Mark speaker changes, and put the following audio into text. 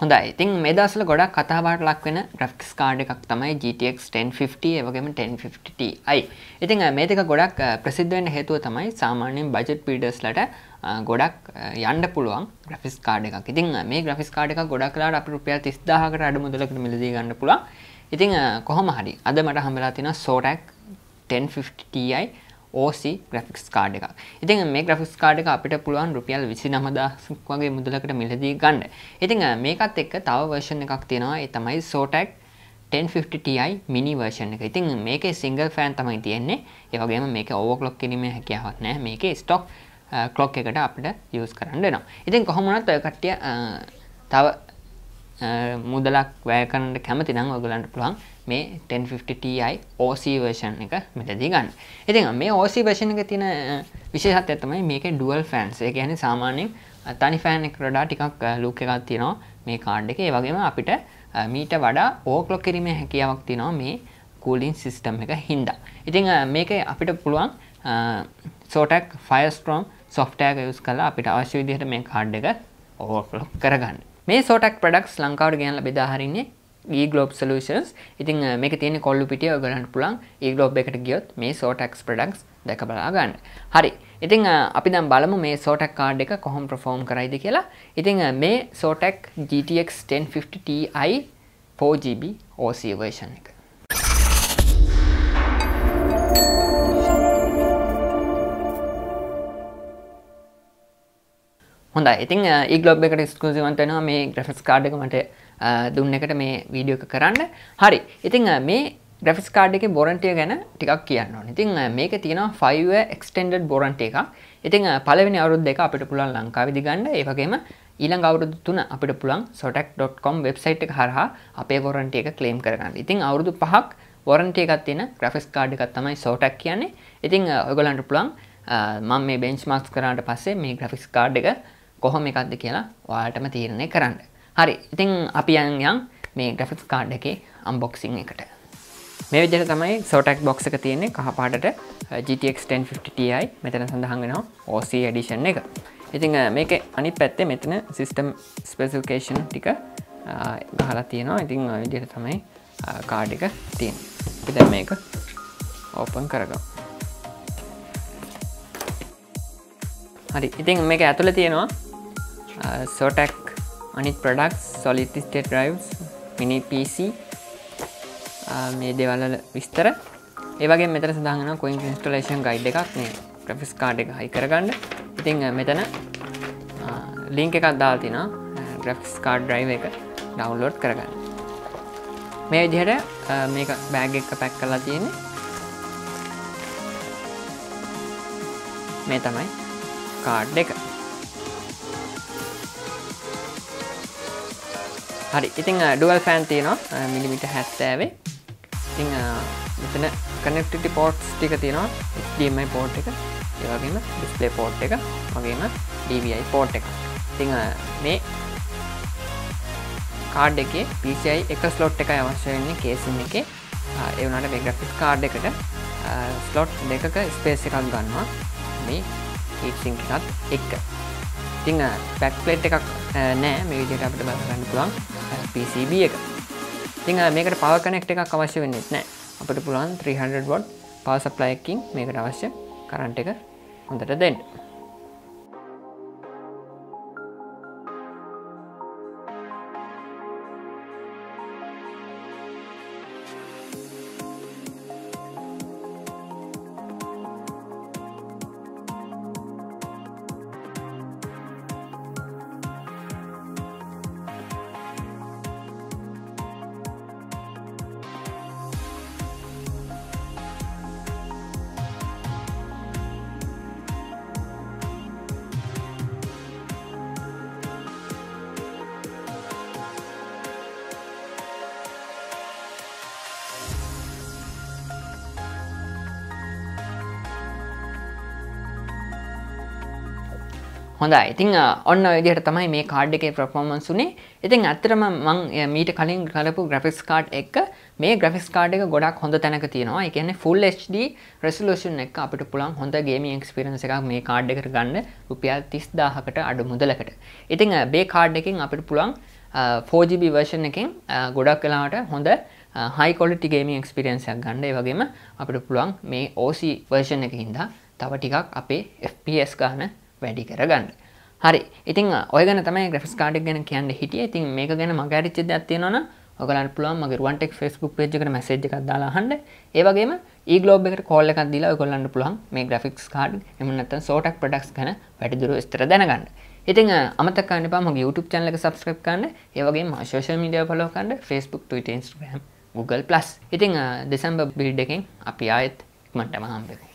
Speaker 1: හොඳයි ඉතින් මේ දවස්වල ගොඩක් කතාබහට ලක් වෙන ග්‍රැෆික්ස් කාඩ් එකක් තමයි GTX 1050 ඒ වගේම 1050 Ti. ඉතින් මේ දෙක ගොඩක් ප්‍රසිද්ධ වෙන්න හේතුව තමයි සාමාන්‍යයෙන් බජට් බිල්ඩර්ස්ලට ගොඩක් යන්න පුළුවන් ග්‍රෆිස් කාඩ එකක් ඉතින් මේ ග්‍රෆිස් කාඩ එක ගොඩක් කලාට අපි රුපියල් 30000කට අඩු මුදලකට මිලදී ගන්න පුළුවන්. ඉතින් කොහොම හරි අද මට හම්බෙලා තියෙනවා Zotac 1050 Ti OC graphics card එකක්. ඉතින් මේ ග්‍රෆික්ස් කාඩ් එක අපිට පුළුවන් රුපියල් 29000ක් වගේ මුදලකට මිලදී ගන්න. ඉතින් මේකත් එක්ක තව version එකක් තියෙනවා. ඒ තමයි Zotac 1050 Ti mini version එක. ඉතින් මේකේ single fan තමයි තියෙන්නේ. ඒ වගේම මේකේ overclock කිරීමේ හැකියාවක් නැහැ. මේකේ stock clock එකට අපිට use කරන්න වෙනවා. ඉතින් කොහොම වුණත් ඔය කට්ටිය තව මුදලක් වැය කරන්න කැමති නම් ඔයගලන්ට පුළුවන් මේ 1050 Ti OC version එක මෙතනදී ගන්න. ඉතින් මේ OC version එකේ තියෙන විශේෂත්වය තමයි මේකේ dual fans. ඒ කියන්නේ සාමාන්‍යයෙන් තනි ෆෑන් එකකට වඩා ටිකක් ලුක් එකක් තියෙනවා මේ කාඩ් එකේ. ඒ වගේම අපිට මීට වඩා ඕවර්ක්ලොක් කිරීමේ හැකියාවක් තියෙනවා මේ කූලින් සිස්ටම් එක හින්දා. ඉතින් මේක අපිට පුළුවන් Zotac Firestorm software එක use කරලා අපිට අවශ්‍ය විදිහට මේ කාඩ් එක ඕවර්ක්ලොක් කරගන්න. මේ සෝටක් ප්‍රඩක්ස් ලංකාවට ගෙනලා බෙදා හරින්නේ ඒගලෝබ් සලූෂන්ස් ඉතින් මේක තියෙන කොල්ලු පිටිය ඔයගලන්ට පුළුවන් ඒගලෝබ් එකට ගියොත් මේ සෝටක්ස් ප්‍රඩක්ස් දැක බලා ගන්න. හරි. ඉතින් අපි දැන් බලමු මේ සෝටක් කාඩ් එක කොහොම perform කරයිද කියලා. ඉතින් මේ සෝටක් GTX 1050 Ti 4GB OC version එක. හොඳයි ඉතින් ඒගලොබ් එකට ස්කූසිවන්ත වෙනවා මේ ග්‍රෆික්ස් කාඩ් එක මට දුන්න එකට මේ වීඩියෝ එක කරන්න හරි ඉතින් මේ ග්‍රෆිස් කාඩ් එක බොරන්ටිය ගැන ටිකක් කියන්න ඕන ඉතින් මේක තියෙනවා 5 එක්ස්ටෙන්ඩඩ් බොරන්ට එක ඉතින් පළවෙනි අවුරුදු දෙක අපිට පුළුවන් ලංකාවේදී ගන්න ඒ වගේම ඊළඟ අවුරුදු තුන අපිට පුළුවන් sotac.com වෙබ්සයිට් එක හරහා අපේ වොරන්ටි එක ක්ලේම් කරගන්න. ඉතින් අවුරුදු 5ක් වොරන්ටි එකක් තියෙන ග්‍රැෆික්ස් කාඩ් එකක් තමයි sotac කියන්නේ. ඉතින් ඔයගොල්ලන්ට පුළුවන් මම මේ බෙන්ච්මාර්ක්ස් කරාට පස්සේ මේ ග්‍රැෆික්ස් කාඩ් එක කොහොම එකක්ද කියලා ඔයාලටම තීරණය කරන්න. හරි ඉතින් අපි යන් මේ ග්‍රෆික්ස් කාඩ් එකේ අම්බොක්සිං එකට. මේ විදිහට තමයි සෝටක් බොක්ස් එක තියෙන්නේ කහපාටට GTX 1050 Ti මෙතන සඳහන් වෙනවා OC එඩිෂන් එක. ඉතින් මේක අනිත් පැත්තේ මෙතන සිස්ටම් ස්පෙසිෆිකේෂන් ටික ගහලා තියෙනවා. ඉතින් ඔය විදිහට තමයි කාඩ් එක තියෙන්නේ. අපි දැන් මේක ඕපන් කරගමු. හරි ඉතින් මේක ඇතුළ තියෙනවා සෝටක් අනිත් products solid state drives mini PC මේ දෙවල්ල විස්තර. ඒවගේ මෙතර සඳහන කොයින් ඉන්ස්ටලේෂන් ගයිඩ් එකක් මේ ප්‍රෆිස් කාඩ් එක හයි කරගන්න. ඉතිං මෙතන ලිංක එකක් දාතින ග්‍රෆිස් කාඩ් ඩ්‍රයිව එක ඩවන්ලෝඩ් කරගන්න. මේ විදිහට මේක බෑග් එක පැක් කරලා තියෙන්නේ. මේ තමයි කාඩ් එක. හරි. ඉතිං ඩුවල් ෆෑන් තියනවා. මිලිමිට හැත්තෑවේ. ඉතිං මෙතන කනෙක්ටි පෝට්ස් ටික තියෙනවා. HDMI පෝට් එක. ඒවගේම ඩිස්පලේ පෝට් එක. වගේම DVI පෝට් එක. ඉතිං මේ කාඩ් එකේ PCI එක ස්ලොට් එක අවශ්‍ය වෙන්නේ කේසින් එක. ඒවනට මේ ග්‍රෆිස් කාඩ් එකට ස්ලොට් දෙකක ස්පේස් එකක් ගන්නවා. මේ හිටසිං එකත් එක්ක. ඉතිං පැක් පලේට් එකක් නෑ. මේ විදිහට අපිට බලගන්න පුළුවන් PCB එක. ඉතිං මේකට පව කනෙක්ට එකක් අවශ්‍ය වෙන්නෙත් නෑ. අපට පුළුවන් 300 වොඩ් පව සප්ලයකින් මේකට අවශ්‍ය කරන්ට එක හොඳට දෙන්න. හොඳ ඉතින් ඔන්න විදිහට තමයි මේ කාඩ් එකේ ප්‍රෆෝමන්ස් උනේ. ඉතින් ඇත්තටම මං මීට කලින් කරපු ග්‍රෆික්ස් කාඩ් එක මේ ග්‍රෆික්ස් කාඩ් එක ගොඩක් හොඳ තැනක තියෙනවා. ඒ කියන්නේ full HD resolution එක අපිට පුළුවන් හොඳ ගේමිං එක්ස්පීරියන්ස් එකක් මේ කාඩ් එකට ගන්න රුපියල් 30000කට අඩු මුදලකට. ඉතින් මේ කාඩ් එකෙන් අපිට පුළුවන් 4GB වර්ෂන් එකෙන් ගොඩක් කලාට හොඳ හයිකොලිටි ගේම එක්ස්පිරියන්සයක් ගණ්ඩ වගේම අපිට පුළුවන් මේ ඕC වර්ෂන් එක හින්දා තව ටිකක් අපේ FPS ගාන වැඩි කරගන්න හරි ඉතින් ඔය ගැන තමයි ග්‍රෆිස් කාඩක් ගැන කියන්න හිටිය ඉතින් මේක ගැන මගරිච්ච දත්තියනවන ඔගලන් පුළුවන් මගේ රුවන්ටෙක් ෆස්බුක් පේජ් එකට මැසේජ් එකක් දාලා අහන්න ඒ වගේම ඊග්ලෝබ් එකට කෝල් එකක් දීලා ඔයගොල්ලන්ට පුළුවන් මේ ග්‍රැෆික්ස් කාඩ් එහෙම නැත්නම් සෝටක් ප්‍රොඩක්ට්ස් ගැන වැඩිදුර විස්තර දැනගන්න. ඉතින් අමතක කරන්න එපා මගේ YouTube channel එක subscribe කරන්න. ඒ වගේම social media follow කරන්න Facebook, Twitter, Instagram, Google+. ඉතින් දෙසැම්බර් බිල්ඩ් එකෙන් අපි ආයෙත් ඉක්මනටම හම්බෙමු.